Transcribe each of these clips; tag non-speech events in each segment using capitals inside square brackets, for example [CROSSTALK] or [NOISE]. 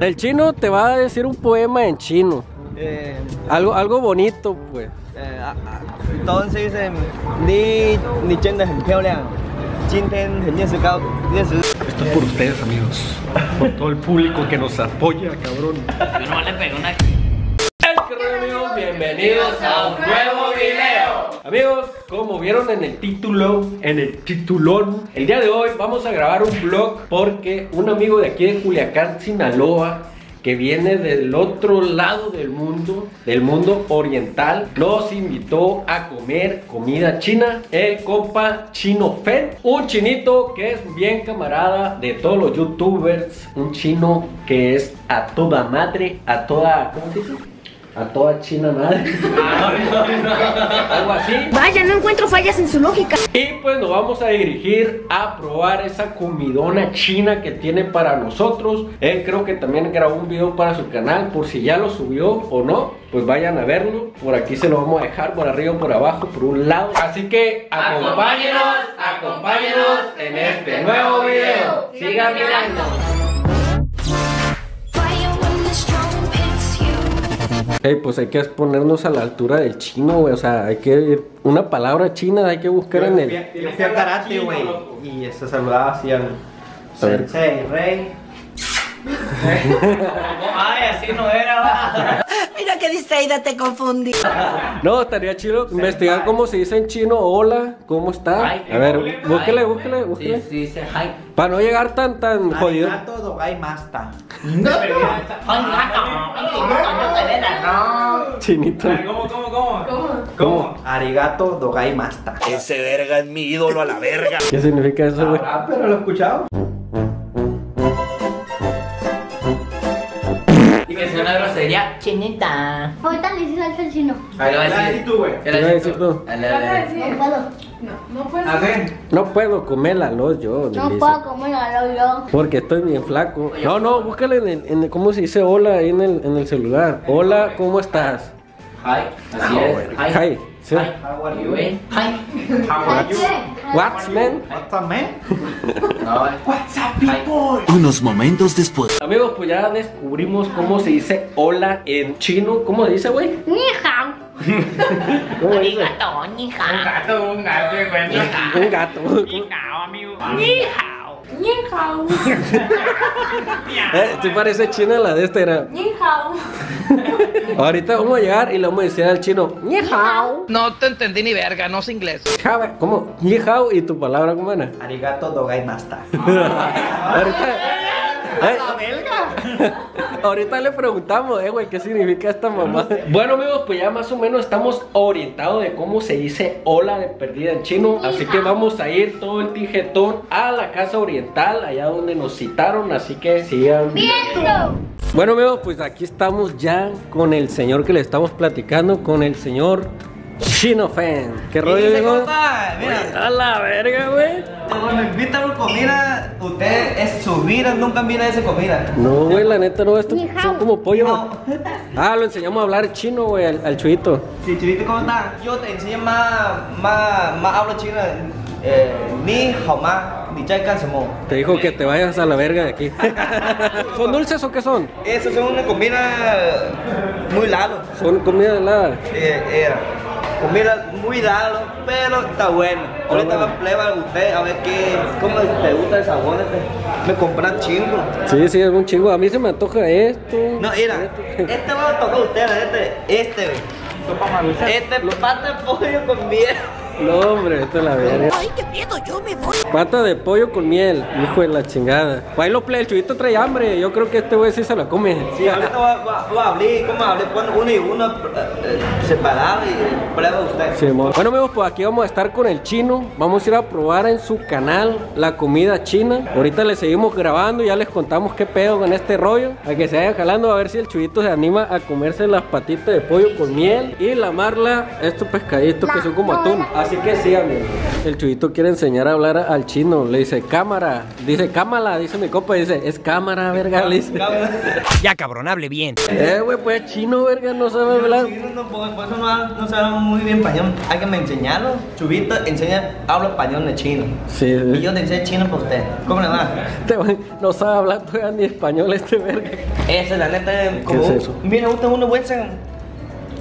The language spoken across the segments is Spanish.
El chino te va a decir un poema en chino. Eh, algo, algo bonito, pues. Entonces dicen, ni, ni chenda esto es por ustedes, amigos. Por todo el público que nos apoya, cabrón. Pero no le pegó una. ¿Qué rollo, amigos? Bienvenidos a un nuevo video. Amigos, como vieron en el título, en el titulón, el día de hoy vamos a grabar un vlog porque un amigo de aquí de Culiacán, Sinaloa, que viene del otro lado del mundo, del mundo oriental, nos invitó a comer comida china. El compa Chino Fen, un chinito que es bien camarada de todos los youtubers, un chino que es a toda madre, a toda, ¿cómo se dice? A toda china madre. Algo así. Vaya, no encuentro fallas en su lógica. Y pues nos vamos a dirigir a probar esa comidona china que tiene para nosotros. Él creo que también grabó un video para su canal, por si ya lo subió o no, pues vayan a verlo. Por aquí se lo vamos a dejar, por arriba, por abajo, por un lado. Así que acompáñenos, acompáñenos en este nuevo video. Sigan mirando. Hey, pues hay que ponernos a la altura del chino, güey. O sea, hay que. Una palabra china hay que buscar en el. Yo fui a karate, güey, y se saludaba así al sensei, rey. [LAUGHS] Ay, así no era. Mira qué distraída te confundí. No, estaría chido investigar cómo se dice en chino hola, cómo está. Ay, A ver, búsquele, búsquele, búsquele. Sí, sí, dice hi. Para no llegar tan, tan jodido. Arigato dogai masta. No. Chinito. ¿Cómo, cómo, cómo? ¿Cómo? Arigato dogai masta. Ese verga es mi ídolo a la verga. ¿Qué significa eso, güey? Ah, pero lo he escuchado. Sea una grosería chinita. Ahorita le dices al chino. Ahí lo va a decir. tú, güey. ¿Qué ¿Qué le vas a decir tú? Dale, dale, dale. No puedo. A ver. No puedo comerla, los yo. No dice. puedo comerlo yo. Porque estoy bien flaco. No, no, búscale en, el, en el- cómo se dice hola ahí en el, en el celular. Hola, ¿cómo estás? Hi. Así es. Hi. Sí. Hi. You in? Hi. How are you? What's man? What's up, man? [LAUGHS] No, What's up, people? Unos momentos después. Amigos, pues ya descubrimos cómo se dice hola en chino. ¿Cómo se dice, güey? Ni hao. Ni hao. Gato, un gato cuenta. Un gato. Cao, amigo. Ni hao. Ni hao. [LAUGHS] Eh, sí parece china la de esta era. Ni hao. [LAUGHS] Ahorita vamos a llegar y le vamos a decir al chino, ni hao. No te entendí ni verga, no sé inglés. ¿Cómo? Ni hao y tu palabra, ¿cómo era? Arigato dogai masta. [LAUGHS] Ahorita. Eh, [LAUGHS] Ahorita le preguntamos, eh, güey, ¿qué significa esta mamá? Bueno, amigos, pues ya más o menos estamos orientados de cómo se dice hola de perdida en chino. Así que vamos a ir todo el tijetón a la casa oriental, allá donde nos citaron. Así que sigan. Viento. Bueno, amigos, pues aquí estamos ya con el señor que le estamos platicando, con el señor Chino Fan. ¿Qué rollo, mira, A la verga, güey. cuando invitan a comida, usted es su vida, nunca mira esa comida. No, güey, la neta no, esto son como pollo. No. Ah, lo enseñamos a hablar chino, güey, al, al chuito. Sí, chivito, ¿cómo está? Yo te enseño más, más, más hablo chino. Eh, ni ma, ni chai. Te dijo que te vayas a la verga de aquí. [LAUGHS] ¿Son dulces o qué son? Eso es una comida muy larga. Son comida helada. Eh, eh, comida muy larga, pero está bueno. Ahorita va a prueba usted a ver qué, cómo te gusta el sabor. Este. Me compras chingo. Sí, sí, es un chingo. A mí se me antoja esto. No, mira, este va a tocar usted, este, este, güey. Este pata de pollo con miel. No, hombre, esto es la verga. Ay, qué miedo, yo me voy. Pata de pollo con miel, hijo de la chingada. Ahí lo play, el chuito trae hambre. Yo creo que este güey sí se la come. Sí, ahorita voy a, voy a- abrir, ¿cómo abrir? Pon uno y uno eh, eh, separado y prueba usted. Sí, bueno amigos, pues aquí vamos a estar con el chino. Vamos a ir a probar en su canal la comida china. Ahorita le seguimos grabando, ya les contamos qué pedo con este rollo. A que se vayan jalando a ver si el chuito se anima a comerse las patitas de pollo con miel y lamarla estos pescaditos que son como atún. Así que sí, amigo. El chubito quiere enseñar a hablar al chino. Le dice cámara. Dice cámara, dice mi copa. Dice es cámara, verga. Le dice. [LAUGHS] Ya, cabrón, hable bien. Eh, güey, pues chino, verga, no sabe hablar. Sí, no, por, por eso no, no sabemos muy bien español. Hay que me enseñarlo. Chubito enseña, habla español de chino. Sí, Y yo te enseño chino para usted. ¿Cómo le va? [LAUGHS] Este no sabe hablar todavía ni español este verga. Ese, la neta, es como. es eso? Mira, usted uno buen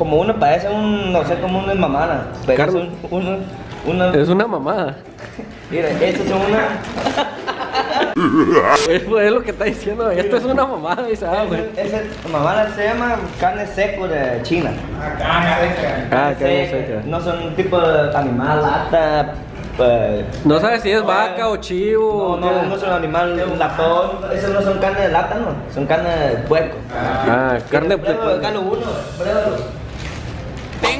Como uno parece un. No sé, como una mamada. Pero Carlos. es un, uno, una. Es una mamada. [LAUGHS] Mira, eso es una. [LAUGHS] Es, pues, es lo que está diciendo. Esto es una mamada, dice, ah, güey. Esa mamada se llama carne seco de China. Ah, que no sé qué. No son tipo de animal, lata. pues, No sabes si es vaca o No, chivo. no, qué. no son animal latón. Esos no son carne de lata, no. Son carne de puerco. Ah, carne. Pruébalo, Carlos, uno. Pruébalo.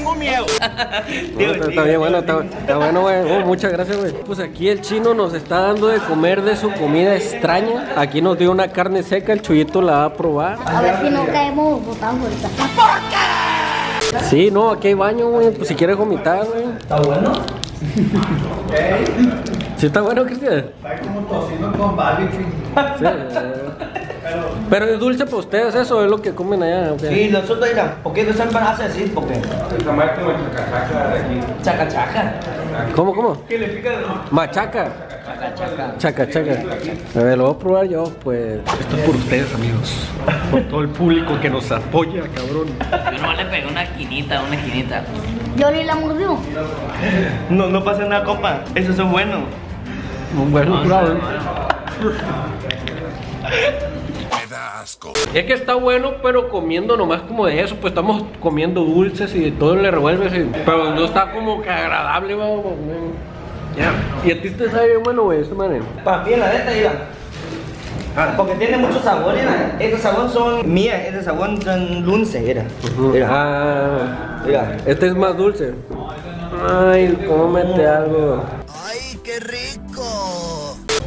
Tengo miedo. No, está, está bien bueno, está, está bueno, güey. Oh, muchas gracias, güey. Pues aquí el chino nos está dando de comer de su comida extraña. Aquí nos dio una carne seca, el chuyito la va a probar. A ver si no caemos botados ahorita. Sí, no, aquí hay baño, güey. Pues si quieres vomitar, güey. ¿Está bueno? [LAUGHS] ¿Sí está bueno, Cristian? Está como tocino con barbecue. Sí. Pero es dulce para ustedes, eso es lo que comen allá. Sí, nosotros, mira, ¿por qué nosotros hace así? Porque. Chaca, chaca. ¿Cómo, cómo? ¿Qué le pica? Machaca. Chaca, chaca. A ver, lo voy a probar yo, pues. Esto es por ustedes, amigos. Por todo el público que nos apoya, cabrón. Yo no le pegué una esquinita, una esquinita. Yo ni la mordió. No, no pasa nada, compa. Esos son buenos. Bueno, claro. Me da asco. Es que está bueno, pero comiendo nomás como de eso, pues estamos comiendo dulces y de todo le revuelves, y- pero no está como que agradable, vamos. Ya. Y a ti te sabe bien bueno, güey, esta manera. Para mí, la neta, mira. Porque tiene mucho sabor, mira. Estos sabores son mías, estos sabores son dulces, mira. Mira, Ah, mira. este es más dulce. Ay, cómete algo. ¡Ay, qué rico!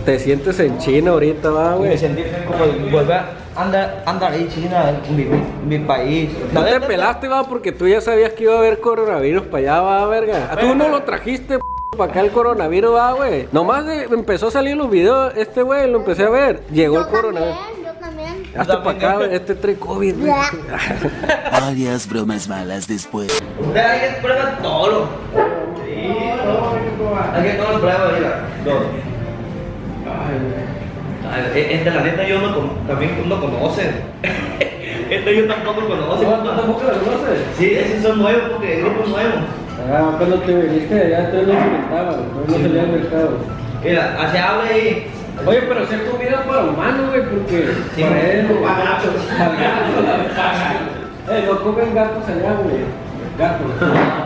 Te sientes en China ahorita, va, Me güey. sentí como volver a andar, andar ahí, China, en mi, mi país. No te pelaste, va, porque tú ya sabías que iba a haber coronavirus para allá, va, verga. Tú no lo trajiste, para acá el coronavirus, va, güey. Nomás de- empezó a salir los videos, este güey, lo empecé a ver. Llegó el Yo coronavirus. también, yo también. Hazte para acá, este trae COVID, güey. [LAUGHS] Varias bromas malas después. Hay que todo. Sí, todo. Hay que todo lo prueba, mira. Todo. Ay, Este, la neta, yo no también no conoce. [LAUGHS] este yo tampoco conoce. tampoco lo conoces? Sí, esos son nuevos porque el grupo es nuevo. Ah, cuando te viniste allá, entonces no inventaban, no salía al mercado. Mira, así habla ahí. Oye, pero hacer comida para humanos, güey, porque. Sí, para él, gatos. para gatos. [LAUGHS] Eh, no comen gatos allá, güey. Gatos. [LAUGHS]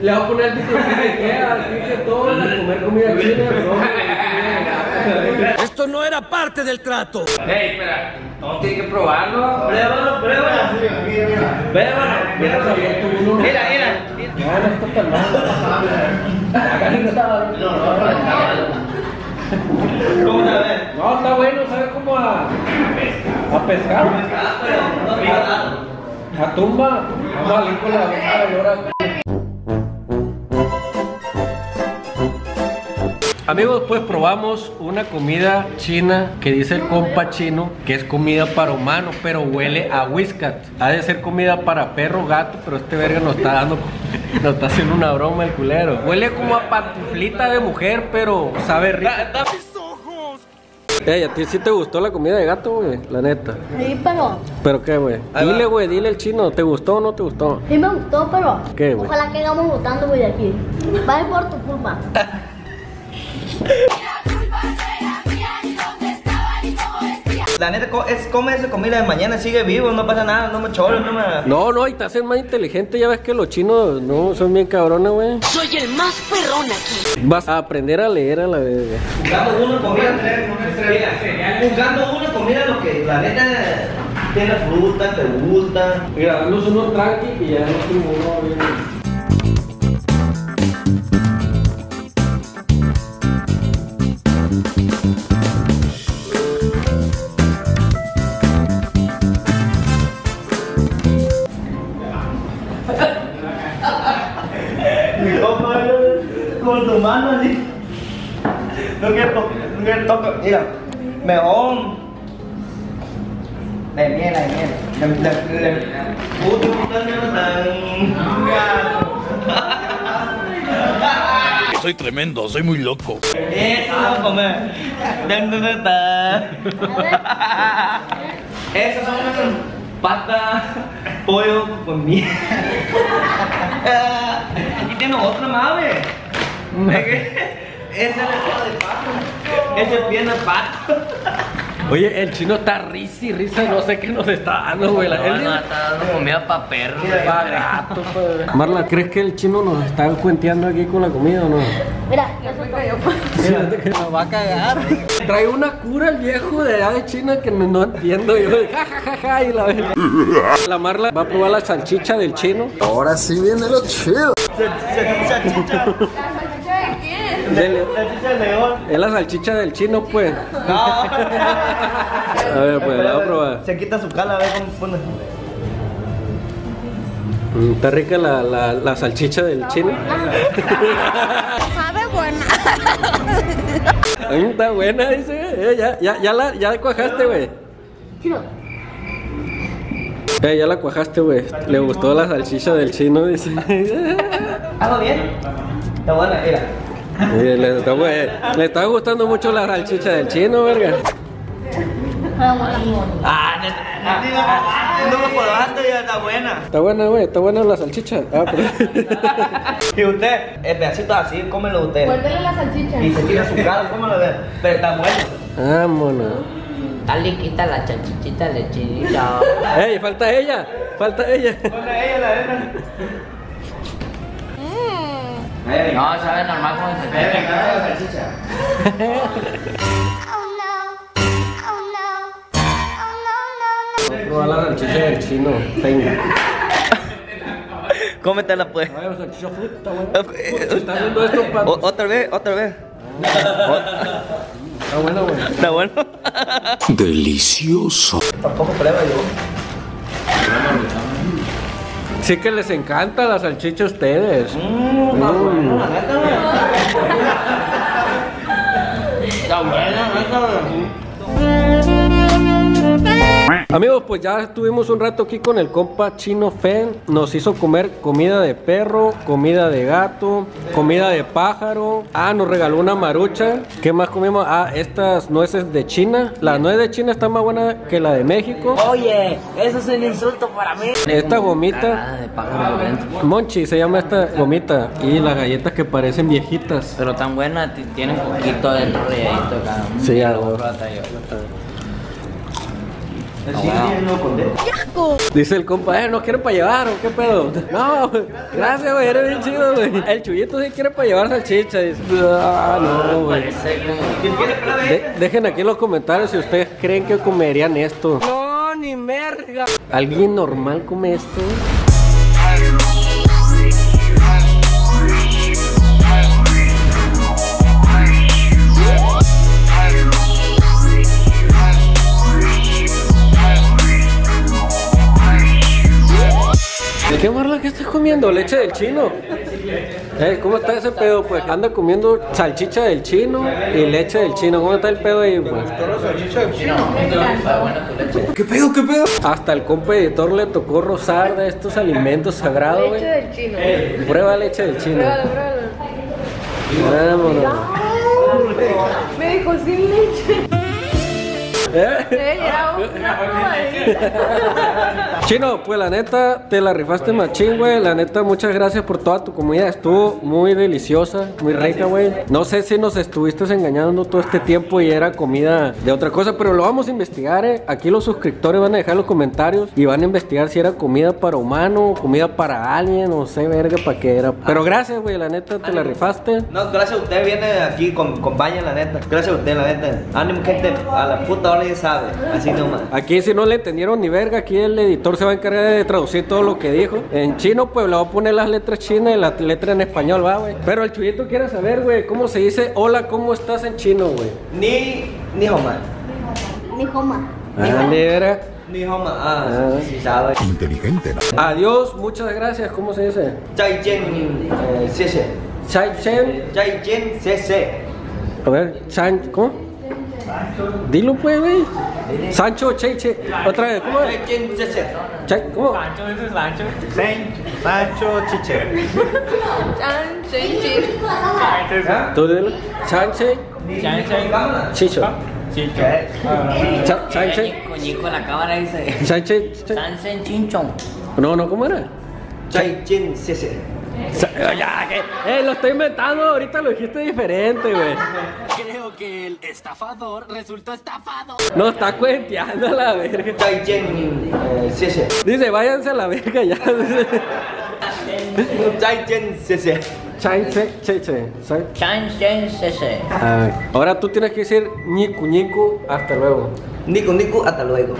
Le voy a poner el título que todos a comer comida [LAUGHS] china, bro. Esto no era parte del trato. Ey, espera. No, tiene que probarlo. Pruébalo, pruébalo. Pruébalo. Mira, mira. mira. No, no está tan mal. Acá no está ¿Cómo se ve? No, está bueno, sabe como a. a pescado. Ah, pero no pica nada. A tumba. Vamos a ir con la boca de Amigos, pues probamos una comida china que dice el compa chino que es comida para humano, pero huele a whiskat. Ha de ser comida para perro, gato, pero este verga nos está dando, [LAUGHS] nos está haciendo una broma el culero. Huele como a pantuflita de mujer, pero sabe rico. Ey, ¿a ti sí te gustó la comida de gato, güey? La neta. Sí, pero. ¿Pero qué, güey? Dile, güey, dile al chino, ¿te gustó o no te gustó? Sí me gustó, pero. ¿Qué, güey? Ojalá que hagamos votando, güey, de aquí. Va por tu culpa. [LAUGHS] La neta, es, come esa comida de mañana, sigue vivo, no pasa nada, no me choro, no me... No, no, y te hacen más inteligente, ya ves que los chinos no son bien cabrones, güey. Soy el más perrón aquí. Vas a aprender a leer a la verga. Buscando una comida, mira, buscando una comida lo que la neta tiene fruta, te gusta. Mira, unos tranqui y ya no tengo uno Mira, mejor. De miel, de miel. De, de, de, Soy tremendo, soy muy loco. Eso, comer. Esos son pata, pollo con miel. Aquí tengo otra más, ve. Ese es el de pato. Ese pato. Oye, el chino está risa y risa, no sé qué nos está dando, güey. La- él- está dando comida para perros. Pa' gato, pa- Marla, ¿crees que el chino nos está cuenteando aquí con la comida o no? Mira, eso Nos va a cagar. Trae una cura el viejo de allá de China que no, no entiendo. Yo, ja, ja, ja, ja, y la verga. La Marla va a probar la salchicha del chino. Ahora sí viene lo chido. Salchicha. Dele. Salchicha de león. Es la salchicha del chino, pues. No. [LAUGHS] A ver, pues, la voy a probar. Se quita su cala, a ver cómo pone. Mm, Está rica la, la, la salchicha del chino. sabe buena. [LAUGHS] Mm, Está buena, dice. Eh, ya, ya, ya la ya la cuajaste, güey. Chino, Eh, ya la cuajaste, güey. Le gustó la salchicha del chino, dice. [LAUGHS] ¿Hago bien? Está buena, mira. Eh, le, está, güey, le está gustando mucho la salchicha del chino, verga. Ah, no me probaste, ya está buena. Está buena, güey, está buena la salchicha. Ah, pero... [LAUGHS] Y usted, el pedacito así, cómelo usted. Muérdele la salchicha. Y se tira su cara, cómelo ve. Pero está bueno. Vámonos. Dale, quita la chanchichita lechita. ¡Ey, falta ella! ¡Falta ella! Ponle ella la neta. No, sabe normal como se ve. Oh no. Oh no. Oh no, no, no. Voy a probar la salchicha del chino. Venga. [LAUGHS] Cómetela pues. A ver, la salchicha fruta, está buena. Si estás viendo esto, pa- O- otra vez, otra vez. Está buena, güey. Está bueno. Delicioso. Tampoco prueba yo. Sí que les encanta la salchicha a ustedes. Mmm, está bueno, la neta. Está buena, neta. Amigos, pues ya estuvimos un rato aquí con el compa Chino Fen. Nos hizo comer comida de perro, comida de gato, comida de pájaro. Ah, nos regaló una marucha. ¿Qué más comimos? Ah, estas nueces de China. La nuez de China está más buena que la de México. Oye, eso es un insulto para mí. Esta gomita, Ah, de pájaro violento. Monchi se llama esta gomita. Y las galletas que parecen viejitas. Pero tan buena, ti- tiene un poquito de rellenito cada uno. Sí, ya, Condeno. Dice el compa, eh, ¿no quiere para llevar o qué pedo? No, güey, gracias, güey, eres bien chido, güey. El chullito sí quiere para llevar salchicha, dice. Ah, no, güey. Parece como... ¿Quién quiere prueba De- dejen aquí en los comentarios si ustedes creen que comerían esto. No, ni merga. ¿Alguien normal come esto? Estás comiendo? ¿Leche del chino? Eh, ¿Cómo está ese pedo? Pues anda comiendo salchicha del chino y leche del chino. ¿Cómo está el pedo ahí? Pues? ¿Qué pedo? ¿Qué pedo? Hasta el compa editor le tocó rozar de estos alimentos sagrados, güey. Leche del chino. Prueba leche del chino. Pruébalo, pruébalo. Vámonos. Me dijo sin leche. ¿Eh? Era un. Chino, pues la neta, te la rifaste machín, güey. La neta, muchas gracias por toda tu comida. Estuvo muy deliciosa, muy rica, güey. No sé si nos estuviste engañando todo este tiempo y era comida de otra cosa, pero lo vamos a investigar, eh. Aquí los suscriptores van a dejar los comentarios y van a investigar si era comida para humano, comida para alien, o sé, verga, para qué era. Pero gracias, güey, la neta, te la rifaste. No, gracias a usted viene aquí, con, acompaña la neta. Gracias a usted, la neta. Ánimo, gente, a la puta hora sabe. Así nomás. Aquí si no le entendieron ni verga, aquí el editor se va a encargar de traducir todo lo que dijo. En chino, pues le va a poner las letras chinas y las letras en español, va, güey. Pero el chuyito quiere saber, güey, cómo se dice hola, ¿cómo estás en chino, güey? Ni, ni homa. Ni joma. Ah, verga. Ni homa. Ah, Ah. sí sabe. Inteligente, ¿no? Adiós, muchas gracias, ¿cómo se dice? Chai Chen, eh. Chai Chen. Chai Chen. A ver, Chan, ¿cómo? Dilo pues, güey. Sancho Cheche. Otra vez, ¿cómo es? Chai Chen CC. Chai, ¿cómo? Sancho Chiche. Chan, chin, chin. Tú dilo. Chanche Chicho. Cha- Chanche. Nico, la cámara dice. Chanche. Ch- Sansen Chinchon. No, no, ¿cómo era? Chai Chen CC. Sa- Ya, que. Eh, lo estoy inventando. Ahorita lo dijiste diferente, güey. Creo que el estafador resultó estafado. No está cuenteando a la verga. Chai Chen eh. Dice, váyanse a la verga ya. Chai Chen CC. Chanche Cheche. Sa- Sansen CC. Ay, Ahora tú tienes que decir ñicu ñicu, hasta luego. Nico, Nico, hasta luego.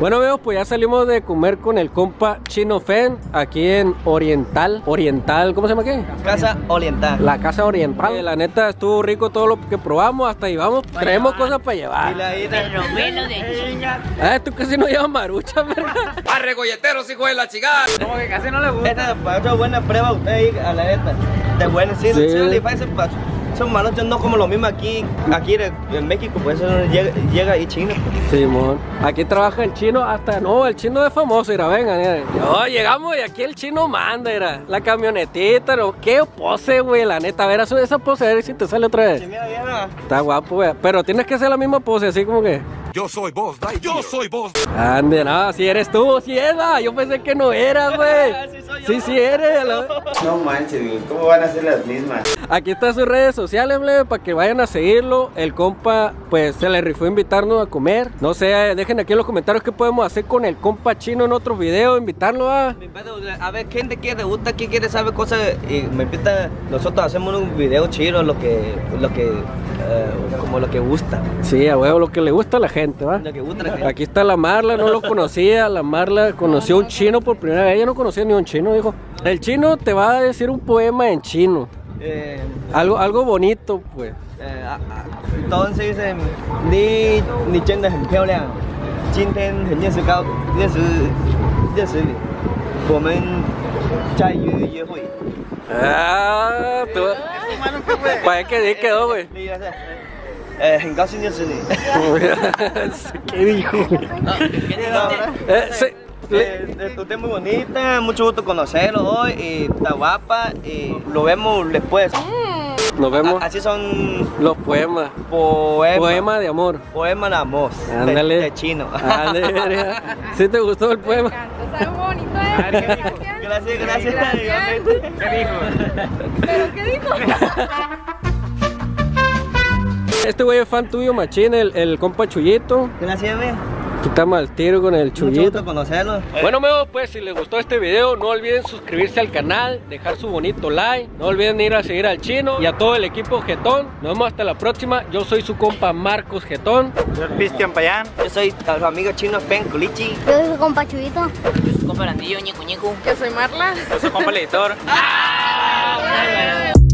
Bueno amigos, pues ya salimos de comer con el compa Chino Fen aquí en Oriental. Oriental, ¿cómo se llama qué? Casa Oriental. La casa oriental. Eh, La neta estuvo rico todo lo que probamos, hasta ahí vamos, traemos cosas para Y llevar. la ida. De China. Ah, tú casi no llevas marucha, verga. ¡Arre, golleteros, hijo de la chingada! Como que casi no le gusta. Esta para otra buena prueba usted ahí, a la neta. De buena, sí, Sí. sí, le parece pa- son malos, no como lo mismo aquí, aquí en, México, pues eso llega, llega ahí China. pues. Simón, aquí trabaja el chino hasta, no, el chino es famoso, mira, venga, mira. No, llegamos y aquí el chino manda, mira, la camionetita, no, qué pose, güey, la neta, a ver, esa pose, a ver si te sale otra vez. Sí, mira, mira. Está guapo, güey, pero tienes que hacer la misma pose, así como que... Yo soy vos, Dai. Yo soy vos. Ande, no, si eres tú, si era. Yo pensé que no eras, [LAUGHS] güey. Sí soy yo. Sí, sí eres. la- No manches, güey, ¿cómo van a ser las mismas? Aquí están sus redes sociales, plebe, para que vayan a seguirlo. El compa, pues, se le rifó invitarnos a comer. No sé, dejen aquí en los comentarios qué podemos hacer con el compa chino en otros videos. Invitarlo a... A ver, gente que le gusta, que quiere saber cosas, y me invita, nosotros hacemos un video chido, lo que, lo que, eh, como lo que gusta, Sí, a huevo, lo que le gusta a la gente, ¿va? lo que gusta a la gente. Aquí está la Marla, no lo conocía. La Marla conoció a un chino por primera vez. Ella no conocía ni a un chino, dijo. El chino te va a decir un poema en chino. Eh, Algo, algo bonito, pues. 呃啊啊，entonces eh, 你你真的很漂亮，今天很认识高认识认识你，我们再约约会。 Ah, tú. ¿Para qué ahí quedó, güey? Eh, Hinkasi Nielseni. [LAUGHS] ¿Qué dijo. Eh, sí. Eh, eh usted es muy bonita, mucho gusto conocerlo hoy, está guapa, eh, lo vemos después. Nos vemos. A así son los poemas. Poema, poema de amor. Poema de amor. Ándale. De, de chino. Ándale. [LAUGHS] ¿Sí te gustó el poema? Me encantó, está bonito bonito, ¿eh? Gracias, gracias. Gracias. igualmente. ¿Pero qué dijo? Este güey es fan tuyo, machín, el, el compa Chuyito. Gracias, ve. Quitamos al tiro con el Mucho Chuyito. gusto conocerlo. Bueno amigos, pues si les gustó este video, no olviden suscribirse al canal, dejar su bonito like, no olviden ir a seguir al chino y a todo el equipo Getón. Nos vemos hasta la próxima. Yo soy su compa Marcos Getón. Cristian Payán. Yo soy su amigo chino Fen Culichi. Yo soy su compa Chuyito. Compra el anillo, ñicu, ñicu. Yo soy Marla. Yo soy compa el editor. [LAUGHS] Ah, bueno.